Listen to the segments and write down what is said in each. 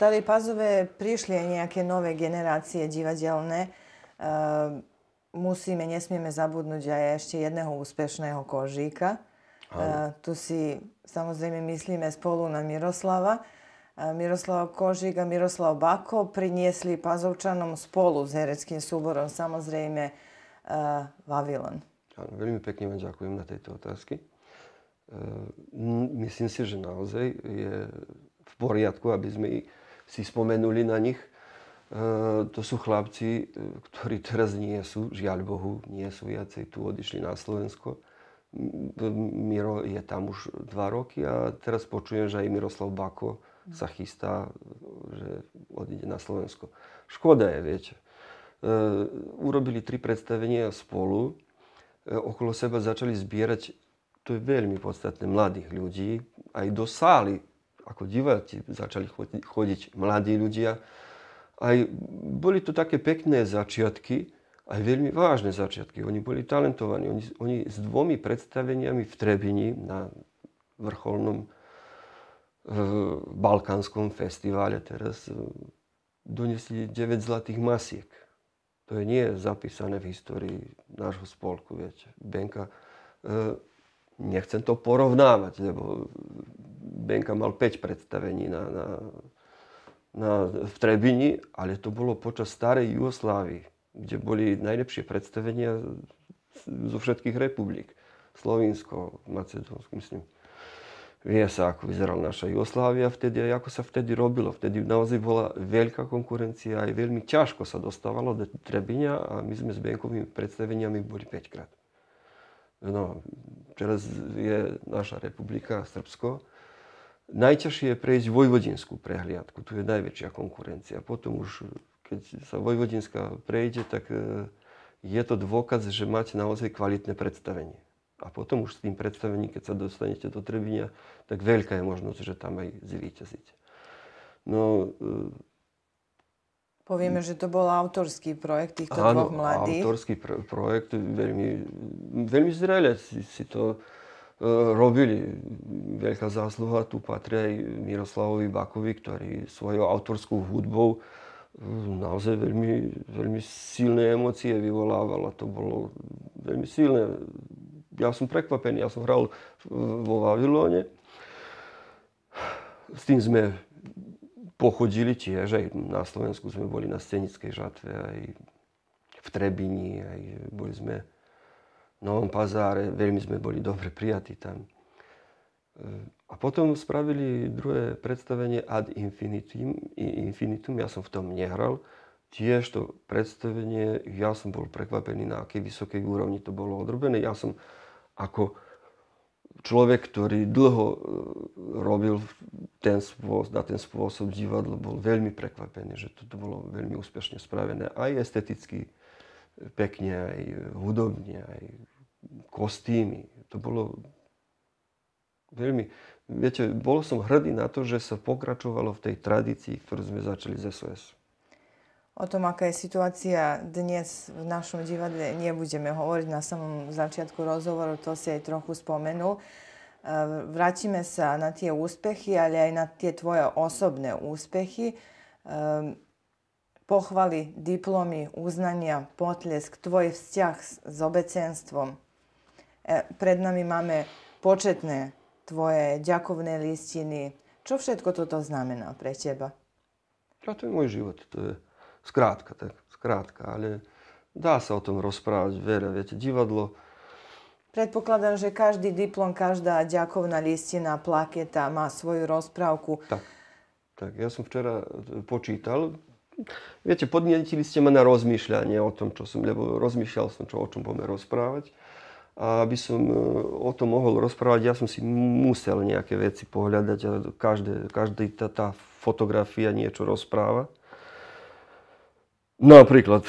Starej Pazove prišli aj nejaké nové generácie divadelné. Uh, musíme, nesmieme zabudnúť aj ešte jedného úspešného kožíka. Uh, tu si samozrejme myslíme spolu na Miroslava. Uh, Miroslav Kožík a Miroslav Bako priniesli Pazovčanom spolu s hereckým súborom samozrejme Vavilon. Áno, veľmi pekne vám ďakujem na tejto otázky. Myslím si, že naozaj je v poriadku, aby sme si spomenuli na nich. To sú chlapci, ktorí teraz nie sú, žiaľ Bohu, nie sú viacej tu, odišli na Slovensko. Miro je tam už dva roky a teraz počujem, že aj Miroslav Bako sa chystá, že odíde na Slovensko. Škoda je, viete. Urobili tri predstavenia spolu, okolo seba začali zbierať to je veľmi podstatné, mladých ľudí. Aj do sály, ako diváci, začali chodiť mladí ľudia. Aj boli to také pekné začiatky, aj veľmi vážne začiatky. Oni boli talentovaní. Oni, oni s dvomi predstaveniami v Trebini na vrcholnom e, balkánskom festivále teraz e, donesli 9 zlatých masiek. To je nie zapísané v histórii nášho spolku, viete. Benka e, nechcem to porovnávať, lebo Benka mal 5 predstavení na, na, na, v Trebini, ale to bolo počas starej Jugoslávy, kde boli najlepšie predstavenia zo všetkých republik. Slovinsko, Macedónsko, myslím. Vie sa, ako vyzerala naša Jugoslávia vtedy a ako sa vtedy robilo. Vtedy naozaj bola veľká konkurencia aj veľmi ťažko sa dostávalo do Trebinia a my sme s Benkovými predstaveniami boli 5 krát. No, teraz je naša republika, Srbsko. Najťažšie je prejsť vojvodinskú prehliadku, tu je najväčšia konkurencia. Potom už, keď sa vojvodinská prejde, tak e, je to dôkaz, že máte naozaj kvalitné predstavenie. A potom už s tým predstavením, keď sa dostanete do Trebinia, tak veľká je možnosť, že tam aj zvíťazíte. No, e, Povieme, že to bol autorský projekt týchto Áno, dvoch mladých. autorský pr- projekt, veľmi, veľmi zrele si, si to uh, robili. Veľká zásluha tu patrí aj Miroslavovi Bakovi, ktorý svojou autorskou hudbou uh, naozaj veľmi, veľmi silné emócie vyvolával a to bolo veľmi silné. Ja som prekvapený, ja som hral vo Vavilóne. S tým sme pochodili tiež, aj na Slovensku sme boli na scenickej žatve, aj v Trebini, aj boli sme v Novom Pazáre, veľmi sme boli dobre prijatí tam. A potom spravili druhé predstavenie Ad Infinitum, Infinitum, ja som v tom nehral. Tiež to predstavenie, ja som bol prekvapený, na akej vysokej úrovni to bolo odrobené. Ja som ako človek, ktorý dlho e, robil ten spôsob, na ten spôsob divadlo, bol veľmi prekvapený, že toto bolo veľmi úspešne spravené. Aj esteticky pekne, aj hudobne, aj kostýmy. To bolo veľmi... Viete, bol som hrdý na to, že sa pokračovalo v tej tradícii, ktorú sme začali z SOS. O tom, aká je situácia dnes v našom divadle, nebudeme hovoriť na samom začiatku rozhovoru, to si aj trochu spomenul. E, vrátime sa na tie úspechy, ale aj na tie tvoje osobné úspechy. E, pochvaly, diplomy, uznania, potlesk, tvoj vzťah s obecenstvom. E, pred nami máme početné tvoje ďakovné listiny. Čo všetko toto znamená pre teba? To je môj život. To je Skrátka, tak, skrátka, ale dá sa o tom rozprávať veľa. Viete, divadlo... Predpokladám, že každý diplom, každá ďakovná listina, plaketa má svoju rozprávku. Tak, tak ja som včera počítal. Viete, podnietili ste ma na rozmýšľanie o tom, čo som, lebo rozmýšľal som, čo, o čom budeme rozprávať. A aby som e, o tom mohol rozprávať, ja som si musel nejaké veci pohľadať a každé, každý tá, tá fotografia niečo rozpráva. Napríklad,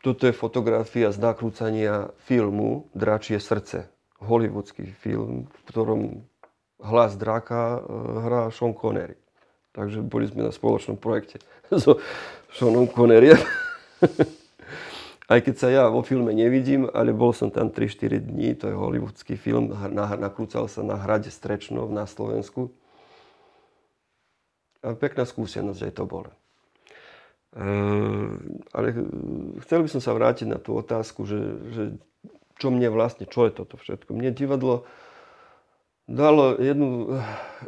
toto je fotografia z nakrúcania filmu Dračie srdce. Hollywoodský film, v ktorom hlas draka e, hrá Sean Connery. Takže boli sme na spoločnom projekte so Seanom Connerym. Aj keď sa ja vo filme nevidím, ale bol som tam 3-4 dní, to je hollywoodský film, nakrúcal sa na hrade Strečnov na Slovensku. A pekná skúsenosť aj to bola. E, ale chcel by som sa vrátiť na tú otázku, že, že čo mne vlastne, čo je toto všetko. Mne divadlo dalo jednu,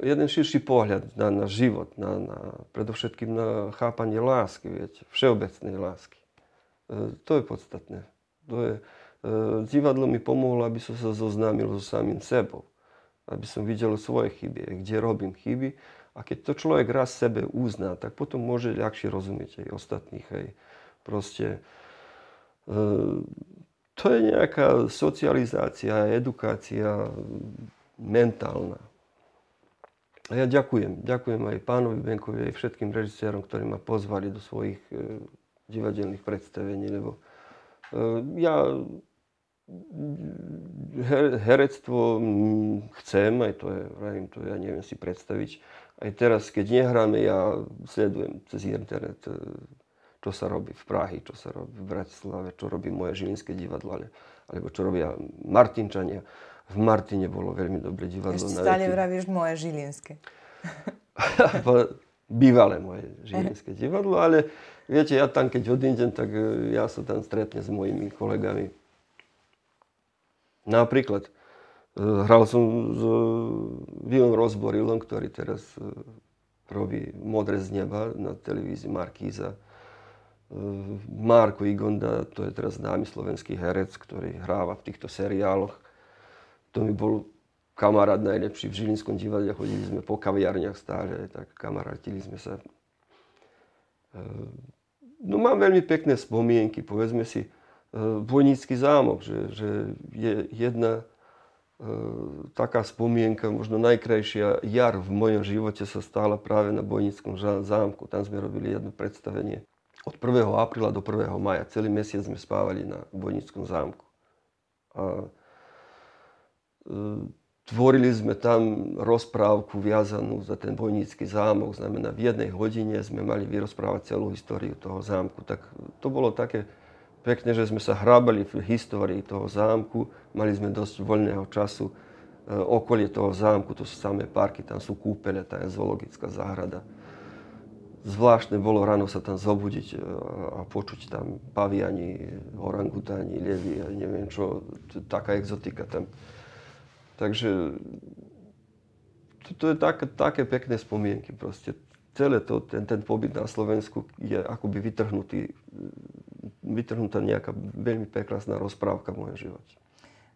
jeden širší pohľad na, na život, na, na, predovšetkým na chápanie lásky, viete, všeobecnej lásky. E, to je podstatné. To je, e, divadlo mi pomohlo, aby som sa zoznámil so samým sebou. Aby som videl svoje chyby, kde robím chyby. A keď to človek raz sebe uzná, tak potom môže ľahšie rozumieť aj ostatných. Aj proste, e, to je nejaká socializácia, edukácia mentálna. A ja ďakujem. Ďakujem aj pánovi Benkovi, aj všetkým režisérom, ktorí ma pozvali do svojich e, divadelných predstavení, lebo e, ja her, herectvo chcem, aj to je, vravím, to ja neviem si predstaviť. Aj teraz, keď nehráme, ja sledujem cez internet, e, čo sa robí v Prahy, čo sa robí v Bratislave, čo robí moje žilinské divadlo, ale, alebo čo robia Martinčania v Martine bolo veľmi dobre divadlo. Ešte stále vravíš moje žilinské. Bývalé moje žilinské divadlo, ale viete, ja tam keď odídem, tak e, ja sa tam stretnem s mojimi kolegami. Napríklad, hral som s Vilom Rozborilom, ktorý teraz e, robí Modré z neba na televízii Markíza. Marko Igonda, to je teraz známy slovenský herec, ktorý hráva v týchto seriáloch to mi bol kamarát najlepší v Žilinskom divadle, chodili sme po kaviarniach stále, tak kamarátili sme sa. E, no mám veľmi pekné spomienky, povedzme si, Vojnícky e, zámok, že, že je jedna e, taká spomienka, možno najkrajšia jar v mojom živote sa stala práve na Bojnickom zámku. Tam sme robili jedno predstavenie od 1. apríla do 1. maja. Celý mesiac sme spávali na Bojnickom zámku. A Tvorili sme tam rozprávku viazanú za ten vojnícky zámok, znamená v jednej hodine sme mali vyrozprávať celú históriu toho zámku. Tak to bolo také pekne, že sme sa hrábali v histórii toho zámku, mali sme dosť voľného času. E, okolie toho zámku, to sú samé parky, tam sú kúpele, tam je zoologická záhrada. Zvláštne bolo ráno sa tam zobudiť e, a počuť tam paviani, orangutáni, levy a neviem čo, taká exotika tam. Takže to, to je tak, také pekné spomienky proste. Celé to, ten, ten pobyt na Slovensku je akoby vytrhnutý, vytrhnutá nejaká veľmi prekrásna rozprávka v mojom živote.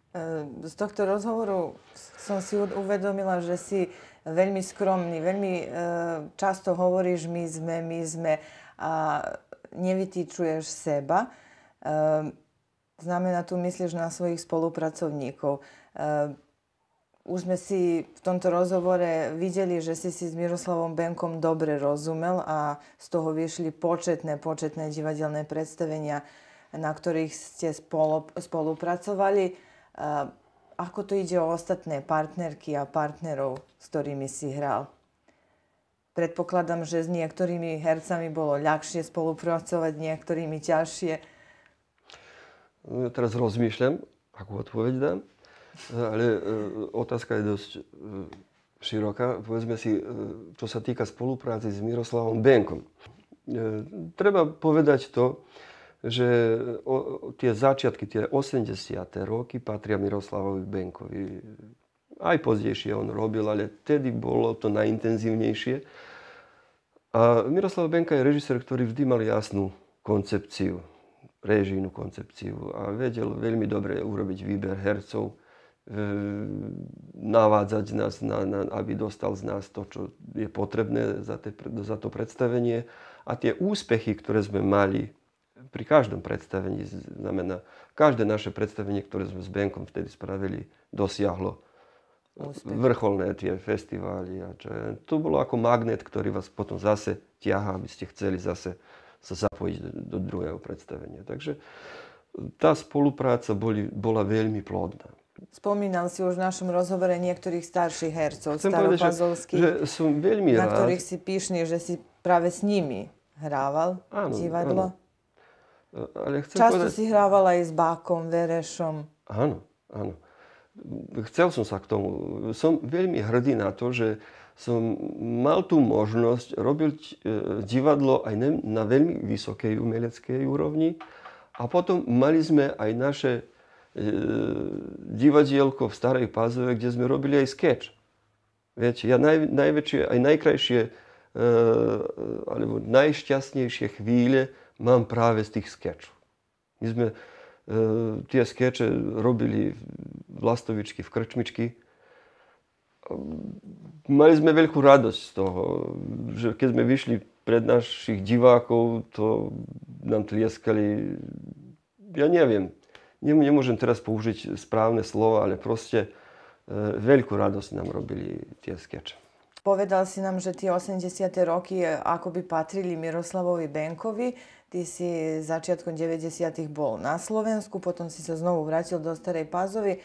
E, z tohto rozhovoru som si uvedomila, že si veľmi skromný, veľmi e, často hovoríš my sme, my sme a nevytýčuješ seba. E, znamená, tu myslíš na svojich spolupracovníkov už sme si v tomto rozhovore videli, že si si s Miroslavom Benkom dobre rozumel a z toho vyšli početné, početné divadelné predstavenia, na ktorých ste spolu, spolupracovali. Ako to ide o ostatné partnerky a partnerov, s ktorými si hral? Predpokladám, že s niektorými hercami bolo ľahšie spolupracovať, niektorými ťažšie. Ja teraz rozmýšľam, akú odpoveď dám. Ale e, otázka je dosť e, široká. Povedzme si, e, čo sa týka spolupráci s Miroslavom Benkom. Treba povedať to, že tie začiatky, tie 80. roky patria Miroslavovi Benkovi. Aj pozdejšie on robil, ale vtedy bolo to najintenzívnejšie. A Miroslav Benka je režisér, ktorý vždy mal jasnú koncepciu, režijnú koncepciu a vedel veľmi dobre urobiť výber hercov navádzať nás, na, na, aby dostal z nás to, čo je potrebné za, te, za to predstavenie. A tie úspechy, ktoré sme mali pri každom predstavení, znamená, každé naše predstavenie, ktoré sme s Benkom vtedy spravili, dosiahlo Úspech. vrcholné tie festivály. A čo je. To bolo ako magnet, ktorý vás potom zase ťahá, aby ste chceli zase sa zapojiť do, do druhého predstavenia. Takže tá spolupráca boli, bola veľmi plodná. Spomínal si už v našom rozhovore niektorých starších hercov, Chcem staropazovských, že, že som veľmi na rád. ktorých si píšný, že si práve s nimi hrával áno, divadlo. Áno. Ale chcem Často povedať... si hrával aj s Bákom, Verešom. Áno, áno. Chcel som sa k tomu. Som veľmi hrdý na to, že som mal tú možnosť robiť e, divadlo aj na veľmi vysokej umeleckej úrovni. A potom mali sme aj naše e, divadielko v Starej Pázove, kde sme robili aj sketch. Viete, ja naj, najväčšie, aj najkrajšie, e, alebo najšťastnejšie chvíle mám práve z tých sketchov. My sme e, tie skeče robili v Lastovičky, v Krčmičky. Mali sme veľkú radosť z toho, že keď sme vyšli pred našich divákov, to nám tlieskali, ja neviem, nemôžem teraz použiť správne slovo, ale proste e, veľkú radosť nám robili tie skeče. Povedal si nám, že tie 80. roky akoby patrili Miroslavovi Benkovi. Ty si začiatkom 90. bol na Slovensku, potom si sa znovu vrátil do Starej Pazovy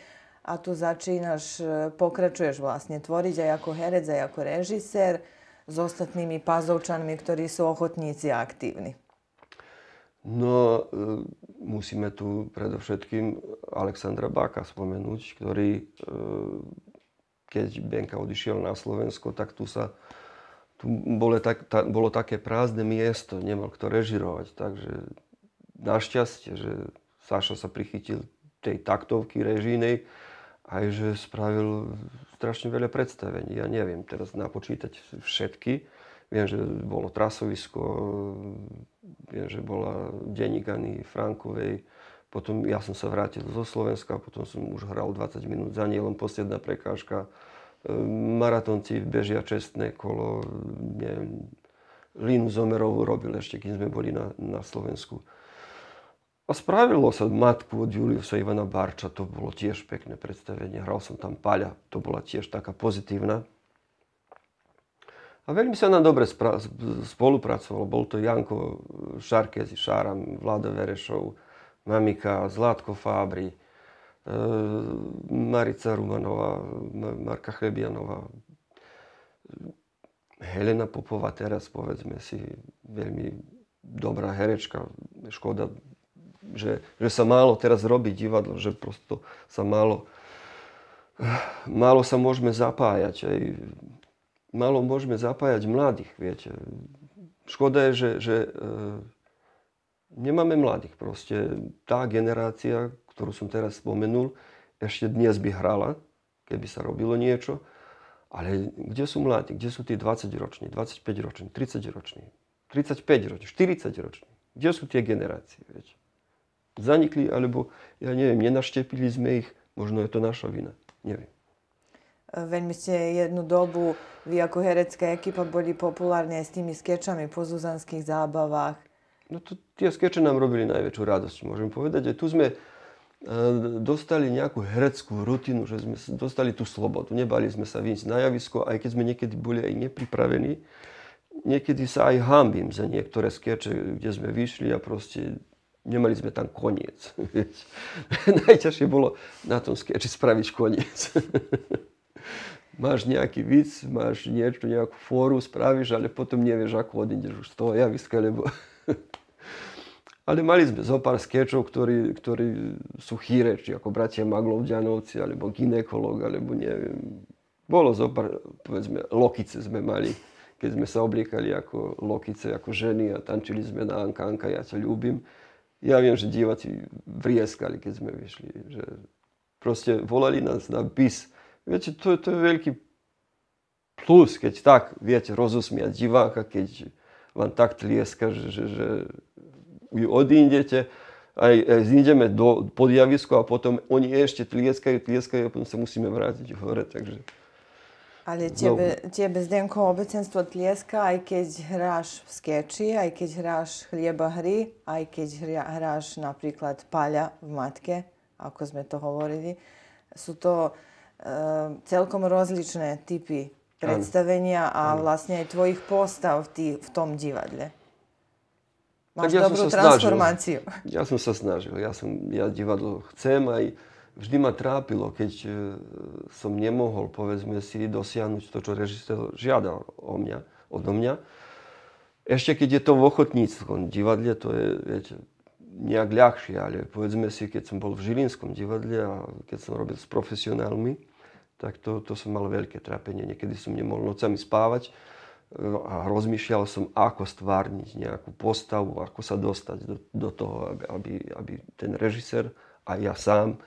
a tu začínaš, e, pokračuješ vlastne tvoriť aj ako herec, aj ako režisér s ostatnými pazovčanmi, ktorí sú ochotníci a aktívni. No, e, musíme tu predovšetkým Alexandra Báka spomenúť, ktorý, e, keď Benka odišiel na Slovensko, tak tu sa tu bolo, tak, ta, bolo také prázdne miesto, nemal kto režirovať. Takže našťastie, že Saša sa prichytil tej taktovky režínej, aj že spravil strašne veľa predstavení. Ja neviem teraz napočítať všetky. Viem, že bolo Trasovisko, viem, že bola Denigany Frankovej, potom ja som sa vrátil zo Slovenska, potom som už hral 20 minút za nielom, posledná prekážka, maratonci bežia čestné kolo, neviem, Línu Zomerovú robil ešte, keď sme boli na, na Slovensku. A spravilo sa matku od Juliusa Ivana Barča, to bolo tiež pekné predstavenie. Hral som tam Paľa, to bola tiež taká pozitívna. A veľmi sa nám dobre spolupracovalo. Bol to Janko Šarkezi, Šáram, Vlada Verešov, Mamika, Zlatko Fábri, Marica Rumanová, Marka Chlebianová, Helena Popová teraz, povedzme si, veľmi dobrá herečka. Škoda, že, že sa málo teraz robí divadlo, že prosto sa málo, málo sa môžeme zapájať. Aj, málo môžeme zapájať mladých, viete. Škoda je, že, že e, nemáme mladých. Proste tá generácia, ktorú som teraz spomenul, ešte dnes by hrala, keby sa robilo niečo. Ale kde sú mladí? Kde sú tí 20-roční, 25-roční, 30-roční, 35-roční, 40-roční? Kde sú tie generácie? Viete? Zanikli, alebo, ja neviem, nenaštepili sme ich, možno je to naša vina. Neviem. Veľmi ste jednu dobu, vy ako herecká ekipa, boli populárni aj s tými skečami po zuzanských zábavách. No to, tie skeče nám robili najväčšiu radosť, môžem povedať. Že tu sme dostali nejakú hereckú rutinu, že sme dostali tú slobodu. Nebali sme sa vyjsť na javisko, aj keď sme niekedy boli aj nepripravení. Niekedy sa aj hambím za niektoré skeče, kde sme vyšli a proste nemali sme tam koniec. Najťažšie bolo na tom skeči spraviť koniec. máš nejaký víc, máš niečo, nejakú fóru, spravíš, ale potom nevieš, ako odídeš už z toho javiska, lebo ale mali sme zo pár skečov, ktorí, ktorí sú chýreči, ako bratia Maglovďanovci, alebo ginekolog, alebo neviem. Bolo zo pár, povedzme, lokice sme mali, keď sme sa obliekali ako lokice, ako ženy a tančili sme na Anka, Anka, ja ťa ľúbim. Ja viem, že diváci vrieskali, keď sme vyšli. Že proste volali nás na bis. Viete, to, to je veľký plus, keď tak viete rozosmiať diváka, keď vám tak tlieska, že, že, že odídete, aj, aj zídeme do podjavisko a potom oni ešte tlieskajú, tlieskajú a potom sa musíme vrátiť hore. Takže... Ale tebe, tebe Zdenko obecenstvo tlieska, aj keď hráš v skeči, aj keď hráš chlieba hry, aj keď hráš napríklad paľa v matke, ako sme to hovorili. Sú to celkom rozličné typy predstavenia a vlastne aj tvojich postav tý, v tom divadle. Máš tak ja dobrú transformáciu. Snažil. Ja som sa snažil. Ja, som, ja divadlo chcem aj vždy ma trápilo, keď e, som nemohol, povedzme si, dosiahnuť to, čo režisér žiadal o mňa, odo mňa. Ešte keď je to v ochotníckom divadle, to je, viete, nejak ľahšie, ale povedzme si, keď som bol v Žilinskom divadle a keď som robil s profesionálmi, tak to, to som mal veľké trápenie. Niekedy som nemohol nocami spávať no a rozmýšľal som, ako stvárniť nejakú postavu, ako sa dostať do, do toho, aby, aby ten režisér a ja sám,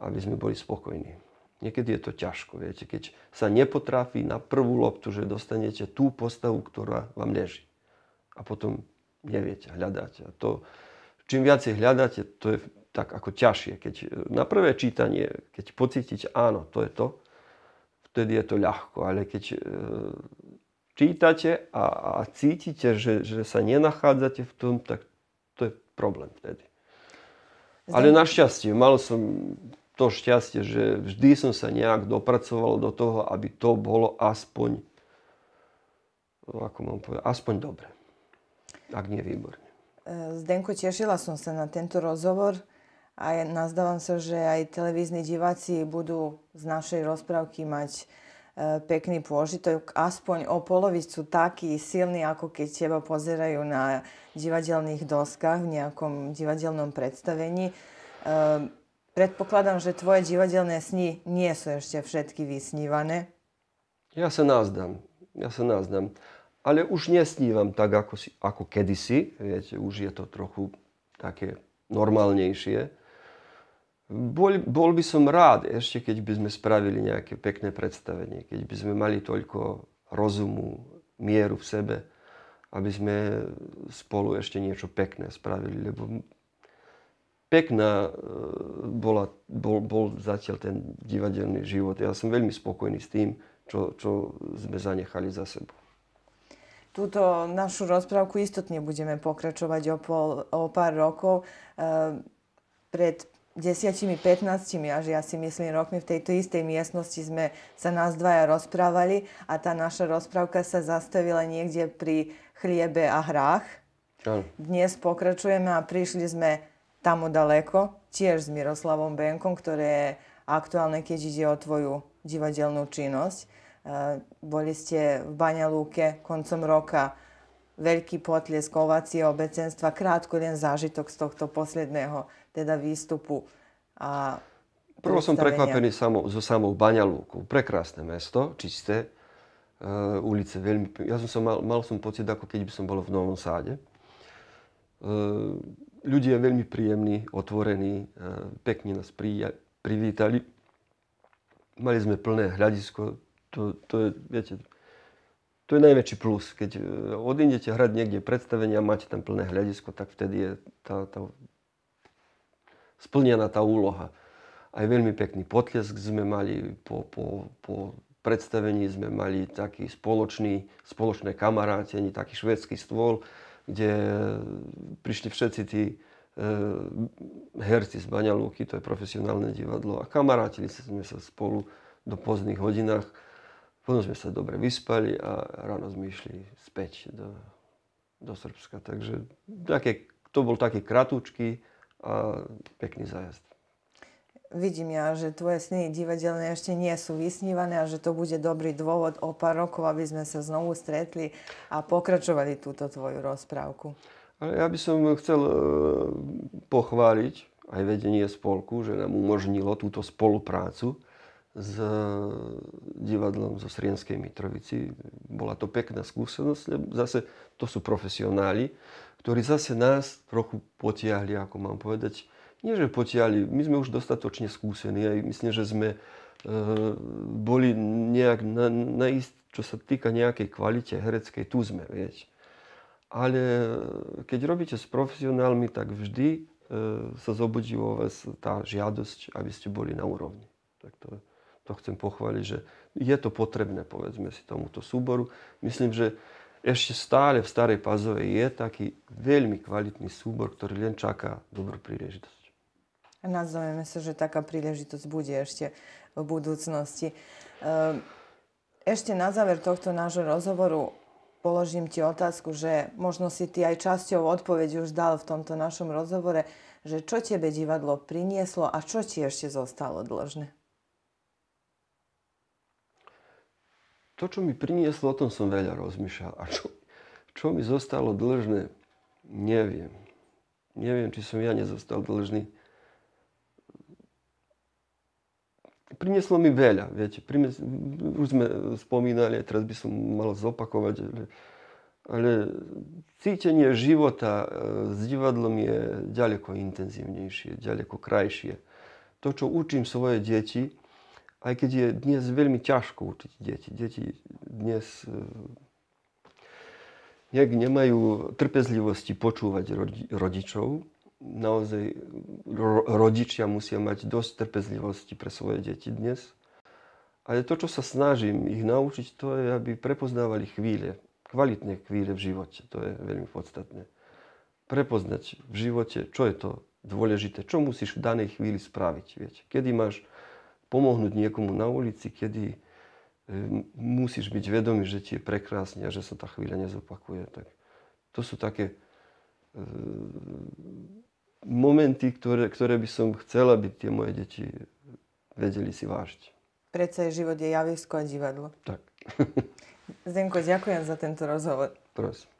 aby sme boli spokojní. Niekedy je to ťažko, viete, keď sa nepotrafí na prvú loptu, že dostanete tú postavu, ktorá vám leží. A potom neviete hľadať. A to, čím viacej hľadáte, to je tak ako ťažšie. Keď na prvé čítanie, keď pocítite, áno, to je to, vtedy je to ľahko. Ale keď e, čítate a, a cítite, že, že sa nenachádzate v tom, tak to je problém vtedy. Zdaj... Ale našťastie, mal som to šťastie, že vždy som sa nejak dopracoval do toho, aby to bolo aspoň, ako mám povedať, aspoň dobre. Ak nie výborne. E, Zdenko, tešila som sa na tento rozhovor a nazdávam sa, že aj televízni diváci budú z našej rozprávky mať e, pekný pôžitok, aspoň o polovicu taký silný, ako keď teba pozerajú na divadelných doskách v nejakom divadelnom predstavení. E, predpokladám, že tvoje divadelné sny nie sú ešte všetky vysnívané. Ja sa názdam. Ja sa názdam. Ale už nesnívam tak, ako, si, ako kedysi. Viete, už je to trochu také normálnejšie. Bol, bol by som rád ešte, keď by sme spravili nejaké pekné predstavenie, keď by sme mali toľko rozumu, mieru v sebe, aby sme spolu ešte niečo pekné spravili, lebo pekná e, bola, bol, bol zatiaľ ten divadelný život. Ja som veľmi spokojný s tým, čo, čo sme zanechali za sebou. Túto našu rozprávku istotne budeme pokračovať o, pol, o pár rokov. E, pred desiatimi, 15, až ja si myslím, rokmi v tejto istej miestnosti sme sa nás dvaja rozprávali a tá naša rozprávka sa zastavila niekde pri chliebe a hrách. Ano. Dnes pokračujeme a prišli sme tam daleko, tiež s Miroslavom Benkom, ktoré je aktuálne, keď ide o tvoju divadelnú činnosť. Uh, boli ste v Baňa Lúke koncom roka veľký potlesk, ovácie obecenstva, krátko len zážitok z tohto posledného teda výstupu. A Prvo som prekvapený samo, zo samou Baňalúku. Prekrásne mesto, čisté, uh, ulice veľmi... Ja som sa mal, mal som pocit, ako keď by som bol v Novom Sáde. Uh, ľudia veľmi príjemní, otvorení, pekne nás prija- privítali. Mali sme plné hľadisko. To, to je, viete, to je najväčší plus. Keď odídete hrať niekde predstavenia a máte tam plné hľadisko, tak vtedy je tá, tá splnená tá úloha. Aj veľmi pekný potlesk sme mali po, po, po predstavení, sme mali taký spoločný, spoločné kamarátenie, taký švedský stôl, kde prišli všetci tí e, herci z Baňalúky, to je profesionálne divadlo, a kamarátili sme sa spolu do pozných hodinách. Potom sme sa dobre vyspali a ráno sme išli späť do, do Srbska. Takže také, to bol taký kratúčky, a pekný zájazd. Vidím ja, že tvoje sny divadelné ešte nie sú vysnívané a že to bude dobrý dôvod o pár rokov, aby sme sa znovu stretli a pokračovali túto tvoju rozprávku. Ale ja by som chcel e, pochváliť aj vedenie spolku, že nám umožnilo túto spoluprácu s e, divadlom zo Srienskej Mitrovici. Bola to pekná skúsenosť, zase to sú profesionáli, ktorí zase nás trochu potiahli, ako mám povedať. Nie, že potiahli, my sme už dostatočne skúsení. Aj myslím, že sme e, boli nejak na, na ist, čo sa týka nejakej kvalite hereckej, tu sme, viete. Ale keď robíte s profesionálmi, tak vždy e, sa zobudí vo vás tá žiadosť, aby ste boli na úrovni. Tak to, to chcem pochváliť, že je to potrebné, povedzme si, tomuto súboru. Myslím, že ešte stále v Starej Pazove je taký veľmi kvalitný súbor, ktorý len čaká dobrú príležitosť. Nazveme sa, že taká príležitosť bude ešte v budúcnosti. Ehm, ešte na záver tohto nášho rozhovoru položím ti otázku, že možno si ty aj časťou odpoveď už dal v tomto našom rozhovore, že čo tebe divadlo prinieslo a čo ti ešte zostalo dlžné? To, čo mi prinieslo, o tom som veľa rozmýšľal. A čo, čo mi zostalo dlžné, neviem. Neviem, či som ja nezostal dlžný. prinieslo mi veľa, viete. Prines, už sme spomínali, teraz by som mal zopakovať, ale, ale cítenie života e, s divadlom je ďaleko intenzívnejšie, ďaleko krajšie. To, čo učím svoje deti, aj keď je dnes veľmi ťažko učiť deti. Deti dnes nejak nemajú trpezlivosti počúvať rodičov, naozaj rodičia musia mať dosť trpezlivosti pre svoje deti dnes. Ale to, čo sa snažím ich naučiť, to je, aby prepoznávali chvíle, kvalitné chvíle v živote. To je veľmi podstatné. Prepoznať v živote, čo je to dôležité, čo musíš v danej chvíli spraviť. Viete. Kedy máš pomohnúť niekomu na ulici, kedy e, musíš byť vedomý, že ti je prekrásne a že sa tá chvíľa nezopakuje. Tak to sú také e, momenty, ktoré, ktoré by som chcel, aby tie moje deti vedeli si vážiť. Predsa je život je javisko a divadlo. Tak. Zdenko, ďakujem za tento rozhovor. Prosím.